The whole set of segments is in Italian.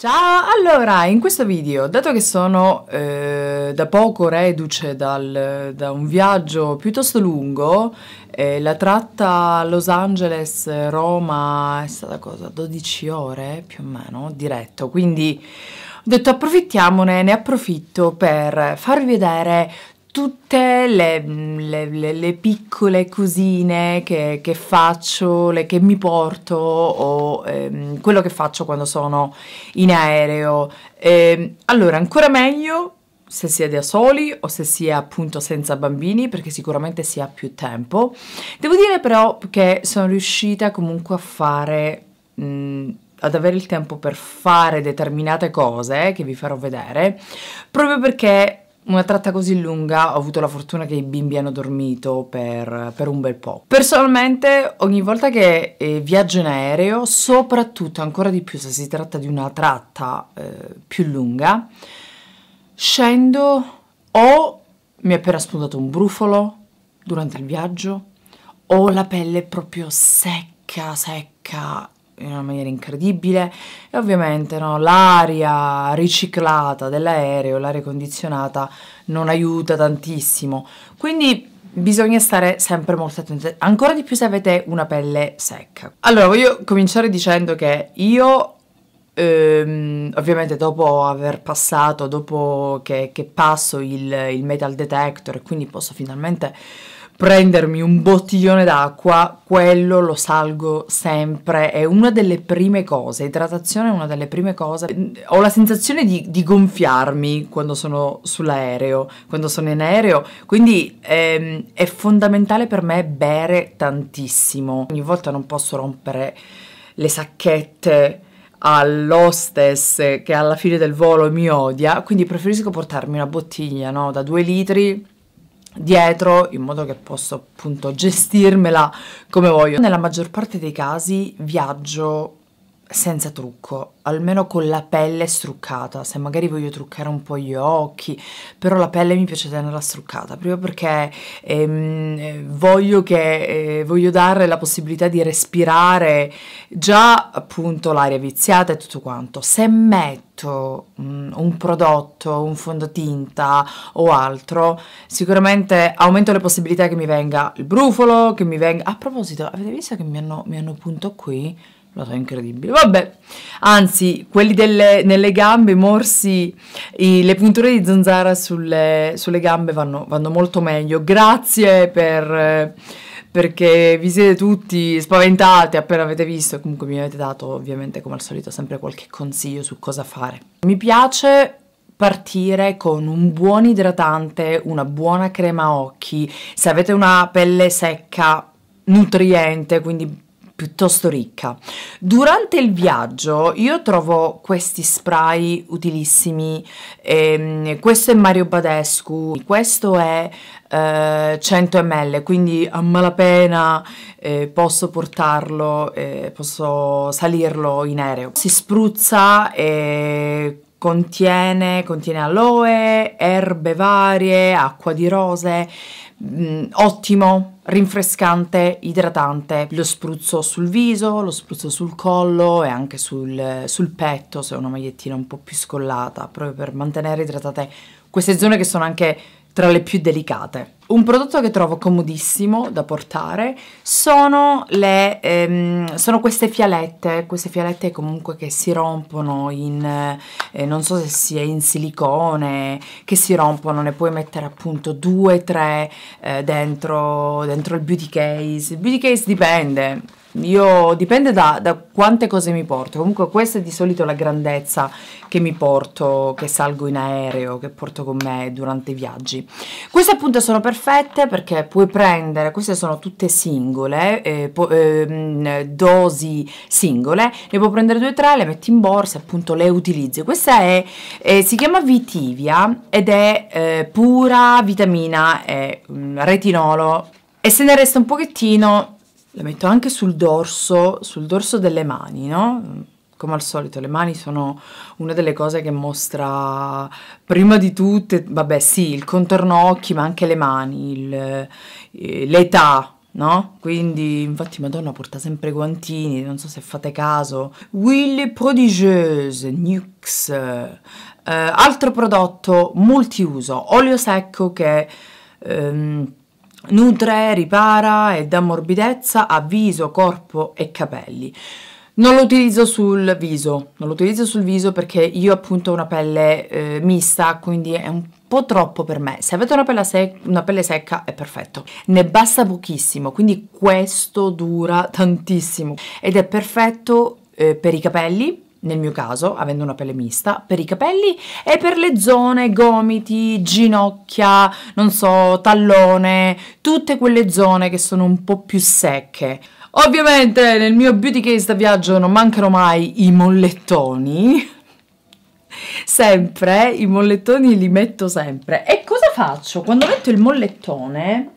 Ciao! Allora, in questo video, dato che sono eh, da poco reduce dal, da un viaggio piuttosto lungo, eh, la tratta Los Angeles-Roma è stata cosa? 12 ore più o meno, diretto, quindi ho detto approfittiamone, ne approfitto per farvi vedere tutte le, le, le, le, piccole cosine che, che faccio, le che mi porto o ehm, quello che faccio quando sono in aereo. Eh, allora, ancora meglio se si è da soli o se si è appunto senza bambini perché sicuramente si ha più tempo. Devo dire però che sono riuscita comunque a fare... Mh, ad avere il tempo per fare determinate cose che vi farò vedere proprio perché una tratta così lunga ho avuto la fortuna che i bimbi hanno dormito per, per un bel po'. Personalmente ogni volta che eh, viaggio in aereo, soprattutto ancora di più se si tratta di una tratta eh, più lunga, scendo o mi è appena spuntato un brufolo durante il viaggio o la pelle proprio secca, secca in una maniera incredibile e ovviamente no, l'aria riciclata dell'aereo, l'aria condizionata non aiuta tantissimo. Quindi bisogna stare sempre molto attenti, ancora di più se avete una pelle secca. Allora, voglio cominciare dicendo che io ehm, ovviamente dopo aver passato, dopo che, che passo il, il metal detector e quindi posso finalmente prendermi un bottiglione d'acqua, quello lo salgo sempre, è una delle prime cose, idratazione è una delle prime cose. Ho la sensazione di, di gonfiarmi quando sono sull'aereo, quando sono in aereo, quindi ehm, è fondamentale per me bere tantissimo. Ogni volta non posso rompere le sacchette all'hostess che alla fine del volo mi odia, quindi preferisco portarmi una bottiglia no, da due litri dietro in modo che posso appunto gestirmela come voglio. Nella maggior parte dei casi viaggio senza trucco, almeno con la pelle struccata, se magari voglio truccare un po' gli occhi, però la pelle mi piace tenerla struccata, proprio perché ehm, voglio, che, eh, voglio dare la possibilità di respirare già appunto l'aria viziata e tutto quanto. Se metto mm, un prodotto, un fondotinta o altro, sicuramente aumento le possibilità che mi venga il brufolo, che mi venga... A proposito, avete visto che mi hanno, mi hanno punto qui? Lo so, incredibile. Vabbè, anzi, quelli delle, nelle gambe, i morsi, i, le punture di zanzara sulle, sulle gambe vanno, vanno, molto meglio. Grazie per, perché vi siete tutti spaventati appena avete visto. Comunque mi avete dato, ovviamente, come al solito, sempre qualche consiglio su cosa fare. Mi piace partire con un buon idratante, una buona crema occhi. Se avete una pelle secca, nutriente, quindi piuttosto ricca. Durante il viaggio io trovo questi spray utilissimi, ehm, questo è Mario Badescu, questo è eh, 100 ml, quindi a malapena eh, posso portarlo, eh, posso salirlo in aereo. Si spruzza e contiene, contiene aloe, erbe varie, acqua di rose, mh, mm, ottimo, rinfrescante, idratante. Lo spruzzo sul viso, lo spruzzo sul collo e anche sul, sul petto se ho una magliettina un po' più scollata, proprio per mantenere idratate queste zone che sono anche tra le più delicate. Un prodotto che trovo comodissimo da portare sono, le, ehm, sono queste fialette, queste fialette comunque che si rompono in, eh, non so se sia in silicone, che si rompono, ne puoi mettere appunto due, tre eh, dentro, dentro il beauty case. Il beauty case dipende, io dipende da, da, quante cose mi porto. Comunque, questa è di solito la grandezza che mi porto, che salgo in aereo, che porto con me durante i viaggi. Queste appunto sono perfette perché puoi prendere, queste sono tutte singole, eh, po- eh, dosi singole, ne puoi prendere due o tre, le metti in borsa appunto le utilizzi. Questa è, eh, si chiama Vitivia ed è eh, pura vitamina E, mm, retinolo e se ne resta un pochettino la metto anche sul dorso, sul dorso delle mani, no? Come al solito, le mani sono una delle cose che mostra prima di tutte, vabbè sì, il contorno occhi, ma anche le mani, eh, l'età, no? Quindi, infatti, Madonna porta sempre guantini, non so se fate caso. Willy Prodigieuse, Nux. Eh, altro prodotto multiuso, olio secco che ehm, nutre, ripara e dà morbidezza a viso, corpo e capelli. Non lo utilizzo sul viso, non lo utilizzo sul viso perché io appunto ho una pelle eh, mista, quindi è un po' troppo per me. Se avete una pelle, sec una pelle secca è perfetto. Ne basta pochissimo, quindi questo dura tantissimo ed è perfetto eh, per i capelli, nel mio caso, avendo una pelle mista, per i capelli e per le zone gomiti, ginocchia, non so, tallone, tutte quelle zone che sono un po' più secche. Ovviamente nel mio beauty case da viaggio non mancano mai i mollettoni. Sempre, i mollettoni li metto sempre. E cosa faccio? Quando metto il mollettone,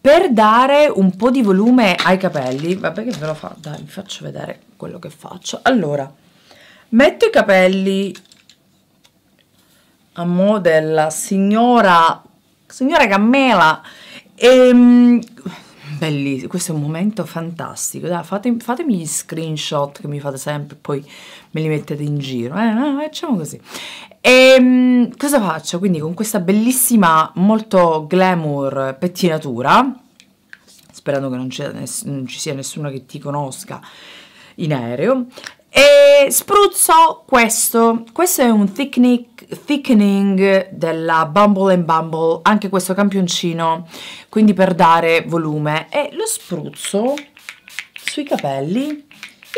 per dare un po' di volume ai capelli, vabbè che ve lo fa, dai, vi faccio vedere quello che faccio. Allora, metto i capelli a mo' della signora, signora Cammela e ehm, bellissimo, questo è un momento fantastico, Dai, fate, fatemi gli screenshot che mi fate sempre, poi me li mettete in giro, eh, facciamo così. E ehm, cosa faccio? Quindi con questa bellissima, molto glamour pettinatura, sperando che non non ci sia nessuno che ti conosca in aereo, e spruzzo questo, questo è un thickening, thickening della Bumble Bumble, anche questo campioncino, quindi per dare volume. E lo spruzzo sui capelli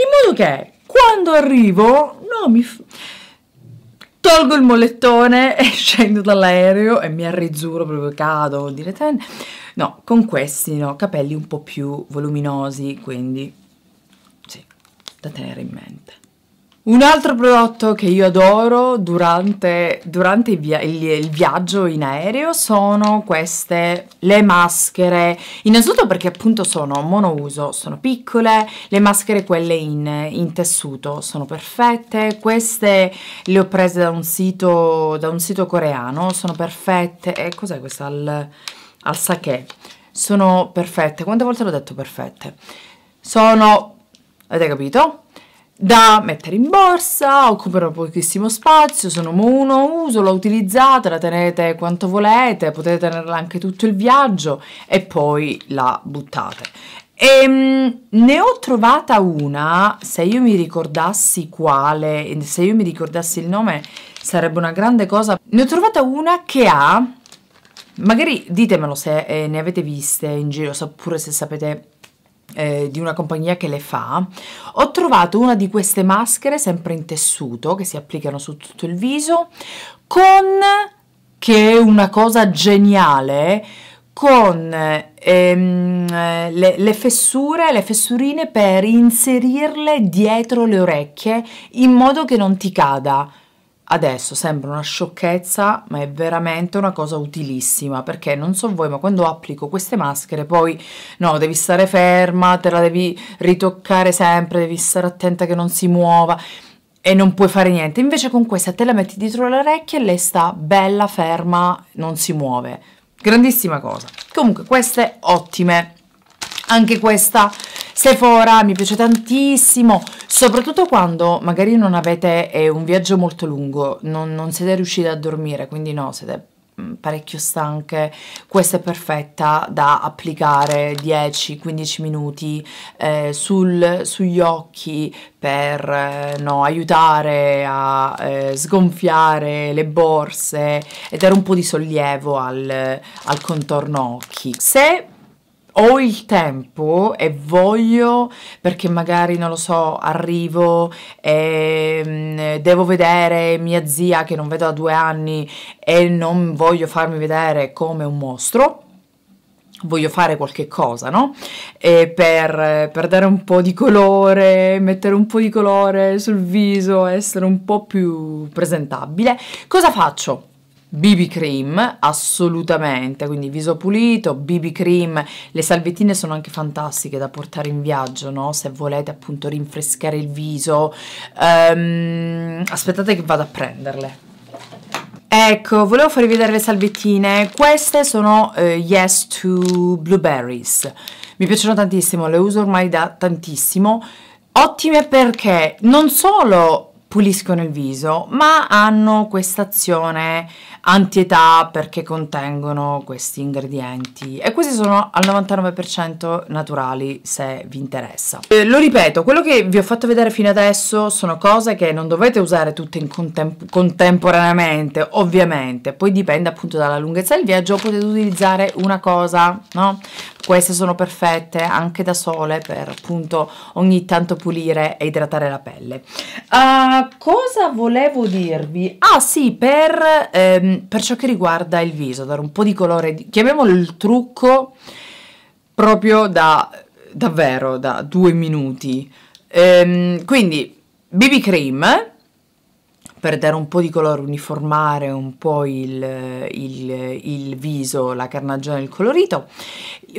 in modo che quando arrivo no, mi tolgo il mollettone e scendo dall'aereo e mi arrizzuro proprio cado direttamente no, con questi no, capelli un po' più voluminosi quindi da tenere in mente. Un altro prodotto che io adoro durante, durante il, via il, il, viaggio in aereo sono queste, le maschere, innanzitutto perché appunto sono monouso, sono piccole, le maschere quelle in, in tessuto sono perfette, queste le ho prese da un sito, da un sito coreano, sono perfette, e cos'è questa al, al sake? Sono perfette, quante volte l'ho detto perfette? Sono avete capito? Da mettere in borsa, occupano pochissimo spazio, sono uno uso, la utilizzate, la tenete quanto volete, potete tenerla anche tutto il viaggio e poi la buttate. Ehm, ne ho trovata una, se io mi ricordassi quale, se io mi ricordassi il nome sarebbe una grande cosa. Ne ho trovata una che ha, magari ditemelo se eh, ne avete viste in giro, oppure se sapete eh, di una compagnia che le fa, ho trovato una di queste maschere sempre in tessuto che si applicano su tutto il viso con, che è una cosa geniale, con ehm, le, le, fessure, le fessurine per inserirle dietro le orecchie in modo che non ti cada. Adesso sembra una sciocchezza, ma è veramente una cosa utilissima, perché non so voi, ma quando applico queste maschere poi no, devi stare ferma, te la devi ritoccare sempre, devi stare attenta che non si muova e non puoi fare niente. Invece con questa te la metti dietro le orecchie e lei sta bella, ferma, non si muove. Grandissima cosa. Comunque queste ottime. Anche questa Sephora mi piace tantissimo, soprattutto quando magari non avete eh, un viaggio molto lungo, non, non siete riusciti a dormire, quindi no, siete mm, parecchio stanche, questa è perfetta da applicare 10-15 minuti eh, sul, sugli occhi per eh, no, aiutare a eh, sgonfiare le borse e dare un po' di sollievo al, al contorno occhi. Se ho il tempo e voglio perché magari non lo so arrivo e mm, devo vedere mia zia che non vedo da due anni e non voglio farmi vedere come un mostro voglio fare qualche cosa, no? Per, per, dare un po' di colore, mettere un po' di colore sul viso, essere un po' più presentabile, cosa faccio? BB cream assolutamente quindi viso pulito BB cream. Le salvettine sono anche fantastiche da portare in viaggio no? Se volete appunto rinfrescare il viso. Um, aspettate che vado a prenderle. Ecco volevo farvi vedere le salvettine queste sono uh, yes to blueberries. Mi piacciono tantissimo, le uso ormai da tantissimo, ottime perché non solo puliscono il viso, ma hanno questa azione antietà perché contengono questi ingredienti e questi sono al 99% naturali se vi interessa. Eh, lo ripeto, quello che vi ho fatto vedere fino adesso sono cose che non dovete usare tutte contem contemporaneamente, ovviamente, poi dipende appunto dalla lunghezza del viaggio, potete utilizzare una cosa, no? queste sono perfette anche da sole per appunto ogni tanto pulire e idratare la pelle. Uh, cosa volevo dirvi? Ah sì, per, ehm, per ciò che riguarda il viso, dare un po' di colore, chiamiamolo il trucco proprio da davvero da due minuti. Ehm, quindi BB cream per dare un po' di colore, uniformare un po' il, il, il viso, la carnagione, il colorito.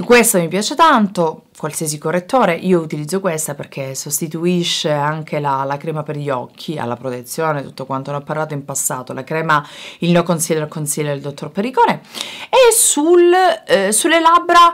Questa mi piace tanto, qualsiasi correttore, io utilizzo questa perché sostituisce anche la, la, crema per gli occhi, alla protezione, tutto quanto ne ho parlato in passato, la crema, il No Concealer Concealer del dottor Pericone, e sul, eh, sulle labbra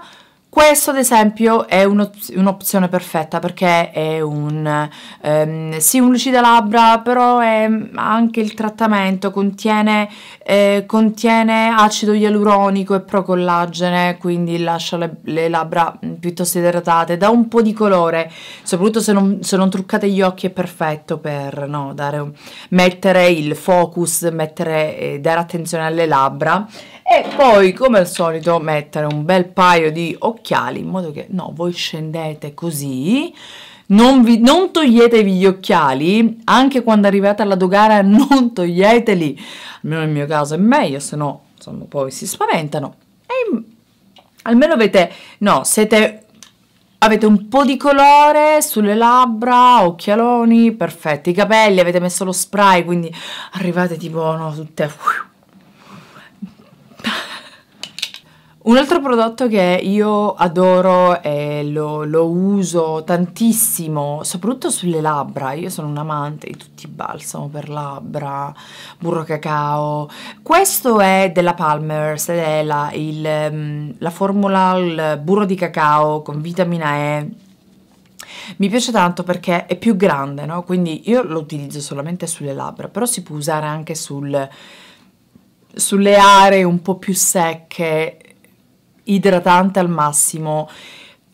questo ad esempio è un'opzione perfetta perché è un, ehm, sì, un lucida labbra, però è anche il trattamento, contiene, eh, contiene acido ialuronico e procollagene, quindi lascia le, le, labbra piuttosto idratate, dà un po' di colore, soprattutto se non, se non truccate gli occhi è perfetto per no, dare, mettere il focus, mettere, eh, dare attenzione alle labbra e poi come al solito mettere un bel paio di occhiali in modo che no voi scendete così non, vi, non toglietevi gli occhiali anche quando arrivate alla dogana non toglieteli. Almeno nel mio caso è meglio se no insomma poi si spaventano. E almeno avete no siete avete un po' di colore sulle labbra, occhialoni, perfetti, i capelli, avete messo lo spray, quindi arrivate tipo no, tutte Un altro prodotto che io adoro e lo, lo, uso tantissimo, soprattutto sulle labbra, io sono un amante di tutti i balsamo per labbra, burro cacao, questo è della Palmer's ed è la, il, mm, la formula il burro di cacao con vitamina E, mi piace tanto perché è più grande, no? quindi io lo utilizzo solamente sulle labbra, però si può usare anche sul, sulle aree un po' più secche idratante al massimo.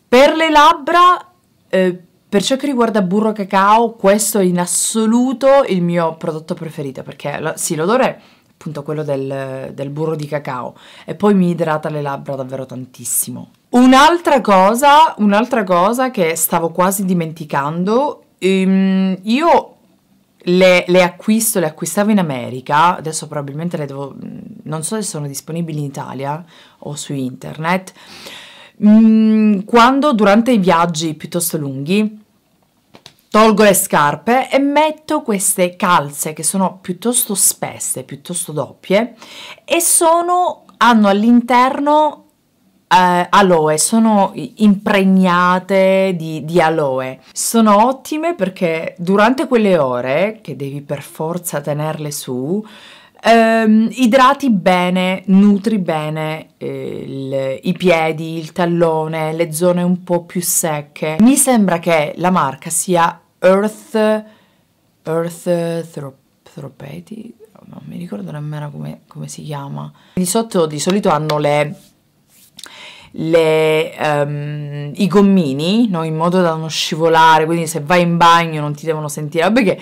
Per le labbra, eh, per ciò che riguarda burro cacao, questo è in assoluto il mio prodotto preferito perché sì, l'odore è appunto quello del, del burro di cacao e poi mi idrata le labbra davvero tantissimo. Un'altra cosa, un'altra cosa che stavo quasi dimenticando, ehm, io le, le, acquisto, le acquistavo in America, adesso probabilmente le devo, non so se sono disponibili in Italia o su internet, mm, quando durante i viaggi piuttosto lunghi tolgo le scarpe e metto queste calze che sono piuttosto spesse, piuttosto doppie e sono, hanno all'interno eh, aloe, sono impregnate di, di, aloe. Sono ottime perché durante quelle ore che devi per forza tenerle su, ehm, idrati bene, nutri bene eh, il, i piedi, il tallone, le zone un po' più secche. Mi sembra che la marca sia Earth, Earth Thropeti, non mi ricordo nemmeno come, come si chiama. Di sotto di solito hanno le le, um, i gommini no? in modo da non scivolare quindi se vai in bagno non ti devono sentire. Vabbè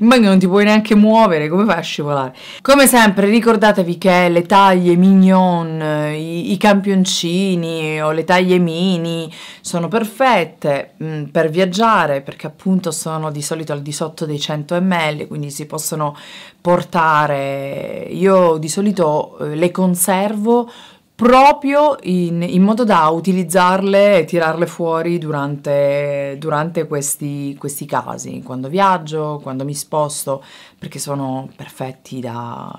in bagno non ti puoi neanche muovere come fai a scivolare? Come sempre ricordatevi che le taglie mignon i, i campioncini o le taglie mini sono perfette mh, mm, per viaggiare perché appunto sono di solito al di sotto dei 100 ml quindi si possono portare. Io di solito eh, le conservo proprio in, in, modo da utilizzarle e tirarle fuori durante, durante questi, questi, casi, quando viaggio, quando mi sposto, perché sono perfetti da,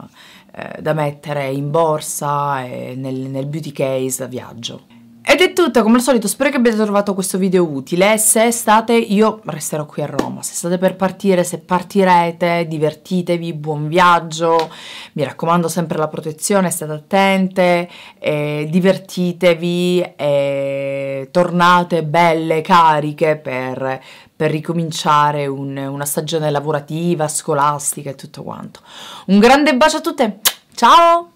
eh, da mettere in borsa e nel, nel beauty case da viaggio. Ed è tutto, come al solito, spero che abbiate trovato questo video utile. Se state, io resterò qui a Roma. Se state per partire, se partirete, divertitevi, buon viaggio. Mi raccomando sempre la protezione, state attente, eh, divertitevi e tornate belle, cariche per, per ricominciare un, una stagione lavorativa, scolastica e tutto quanto. Un grande bacio a tutte, ciao!